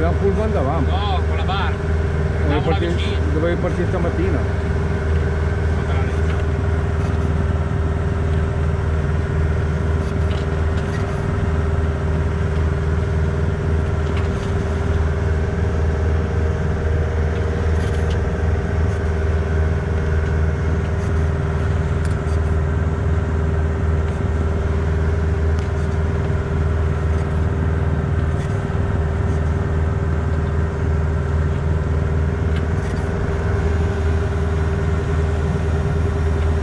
Quella pullman andavamo. No, con la barca. Dovevi partire stamattina.